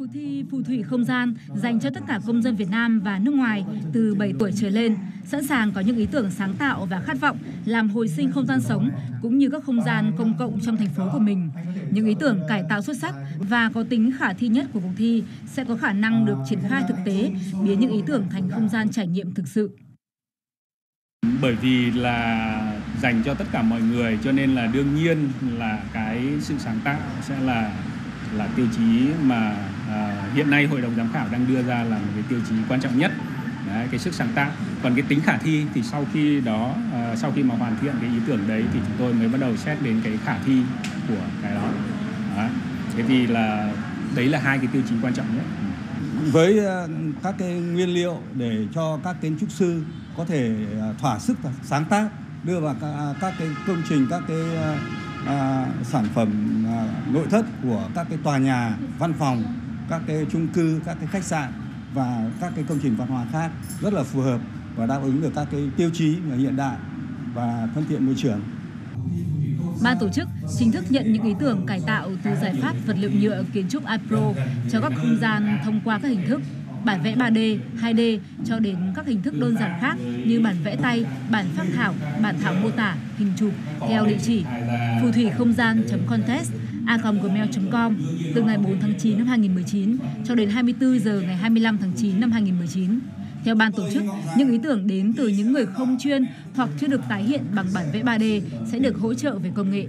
Cuộc thi phù thủy không gian dành cho tất cả công dân Việt Nam và nước ngoài từ 7 tuổi trở lên, sẵn sàng có những ý tưởng sáng tạo và khát vọng làm hồi sinh không gian sống cũng như các không gian công cộng trong thành phố của mình. Những ý tưởng cải tạo xuất sắc và có tính khả thi nhất của cuộc thi sẽ có khả năng được triển khai thực tế, biến những ý tưởng thành không gian trải nghiệm thực sự. Bởi vì là dành cho tất cả mọi người cho nên là đương nhiên là cái sự sáng tạo sẽ là là tiêu chí mà à, hiện nay hội đồng giám khảo đang đưa ra là một cái tiêu chí quan trọng nhất. Đấy, cái sức sáng tạo. Còn cái tính khả thi thì sau khi đó à, sau khi mà hoàn thiện cái ý tưởng đấy thì chúng tôi mới bắt đầu xét đến cái khả thi của cái đó, đó. thế thì là đấy là hai cái tiêu chí quan trọng nhất. Với ờ, các cái nguyên liệu để cho các kiến trúc sư có thể thỏa sức sáng tác đưa vào các, à, các cái công trình các cái à, sản phẩm à, nội thất của các cái tòa nhà văn phòng các cái chung cư các cái khách sạn và các cái công trình văn hóa khác rất là phù hợp và đáp ứng được các cái tiêu chí hiện đại và thân thiện môi trường. Ban tổ chức chính thức nhận những ý tưởng cải tạo từ giải pháp vật liệu nhựa kiến trúc iPro cho các không gian thông qua các hình thức bản vẽ 3D, 2D cho đến các hình thức đơn giản khác như bản vẽ tay, bản phác thảo, bản thảo mô tả, hình chụp theo địa chỉ phù thủy không gian.contest a.gmail.com từ ngày 4 tháng 9 năm 2019 cho đến 24 giờ ngày 25 tháng 9 năm 2019. Theo ban tổ chức, những ý tưởng đến từ những người không chuyên hoặc chưa được tái hiện bằng bản vẽ 3D sẽ được hỗ trợ về công nghệ.